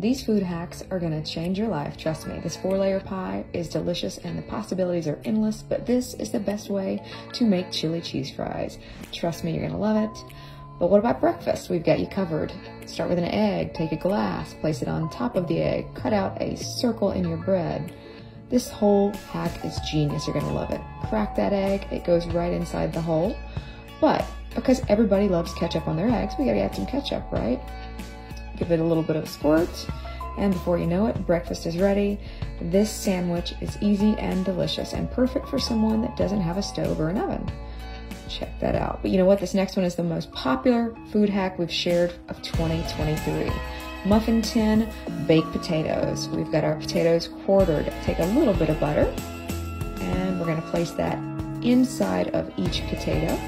These food hacks are gonna change your life, trust me. This four layer pie is delicious and the possibilities are endless, but this is the best way to make chili cheese fries. Trust me, you're gonna love it. But what about breakfast? We've got you covered. Start with an egg, take a glass, place it on top of the egg, cut out a circle in your bread. This whole hack is genius, you're gonna love it. Crack that egg, it goes right inside the hole. But because everybody loves ketchup on their eggs, we gotta add some ketchup, right? Give it a little bit of a squirt, and before you know it, breakfast is ready. This sandwich is easy and delicious and perfect for someone that doesn't have a stove or an oven check that out. But you know what? This next one is the most popular food hack we've shared of 2023. Muffin tin baked potatoes. We've got our potatoes quartered. Take a little bit of butter and we're gonna place that inside of each potato.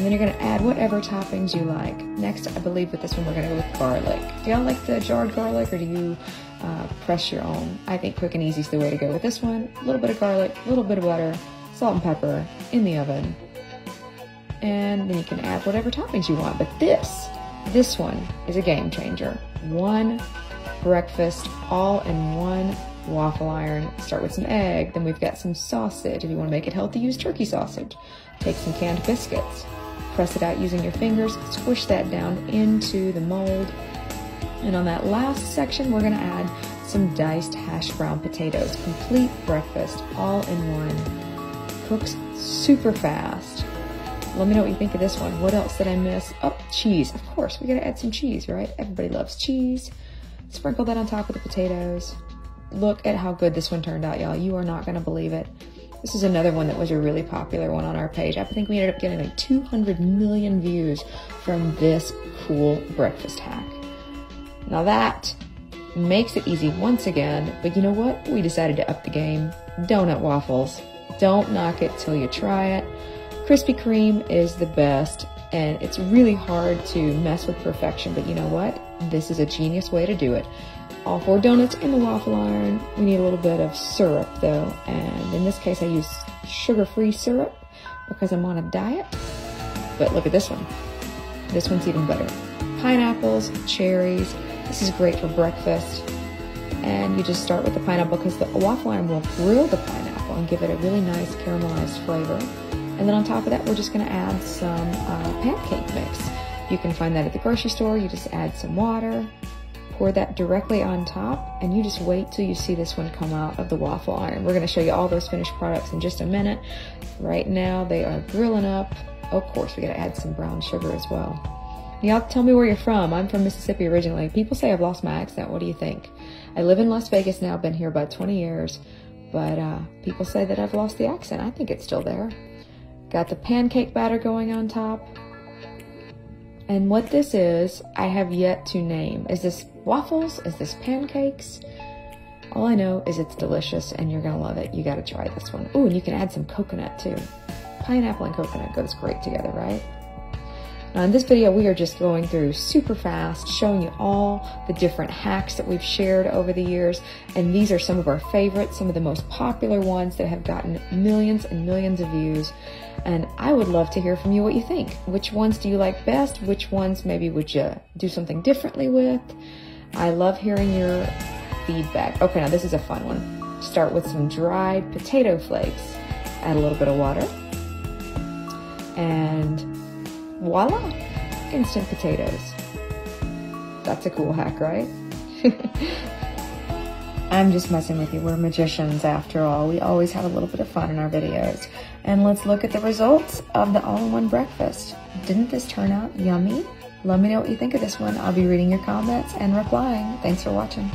And then you're gonna add whatever toppings you like. Next, I believe with this one, we're gonna go with garlic. Do y'all like the jarred garlic or do you uh, press your own? I think quick and easy is the way to go with this one. A little bit of garlic, a little bit of butter, salt and pepper in the oven and then you can add whatever toppings you want. But this, this one is a game changer. One breakfast all in one waffle iron. Start with some egg, then we've got some sausage. If you want to make it healthy, use turkey sausage. Take some canned biscuits, press it out using your fingers, squish that down into the mold. And on that last section, we're gonna add some diced hash brown potatoes. Complete breakfast, all in one. Cooks super fast. Let me know what you think of this one. What else did I miss? Oh, cheese. Of course, we gotta add some cheese, right? Everybody loves cheese. Sprinkle that on top of the potatoes. Look at how good this one turned out, y'all. You are not gonna believe it. This is another one that was a really popular one on our page. I think we ended up getting like 200 million views from this cool breakfast hack. Now that makes it easy once again, but you know what? We decided to up the game. Donut waffles. Don't knock it till you try it. Krispy Kreme is the best, and it's really hard to mess with perfection, but you know what? This is a genius way to do it. All four donuts in the waffle iron. We need a little bit of syrup though, and in this case I use sugar-free syrup because I'm on a diet. But look at this one. This one's even better. Pineapples, cherries. This is great for breakfast. And you just start with the pineapple because the waffle iron will grill the pineapple and give it a really nice caramelized flavor. And then on top of that, we're just gonna add some uh, pancake mix. You can find that at the grocery store. You just add some water, pour that directly on top, and you just wait till you see this one come out of the waffle iron. We're gonna show you all those finished products in just a minute. Right now, they are grilling up. Of course, we gotta add some brown sugar as well. Y'all tell me where you're from. I'm from Mississippi originally. People say I've lost my accent. What do you think? I live in Las Vegas now, been here about 20 years, but uh, people say that I've lost the accent. I think it's still there. Got the pancake batter going on top. And what this is, I have yet to name. Is this waffles? Is this pancakes? All I know is it's delicious and you're gonna love it. You gotta try this one. Oh, and you can add some coconut too. Pineapple and coconut goes great together, right? Now in this video, we are just going through super fast, showing you all the different hacks that we've shared over the years. And these are some of our favorites, some of the most popular ones that have gotten millions and millions of views. And I would love to hear from you what you think. Which ones do you like best? Which ones maybe would you do something differently with? I love hearing your feedback. Okay, now this is a fun one. Start with some dried potato flakes. Add a little bit of water. And voila, instant potatoes. That's a cool hack, right? I'm just messing with you. We're magicians after all. We always have a little bit of fun in our videos. And let's look at the results of the all-in-one breakfast. Didn't this turn out yummy? Let me know what you think of this one. I'll be reading your comments and replying. Thanks for watching.